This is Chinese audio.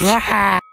你好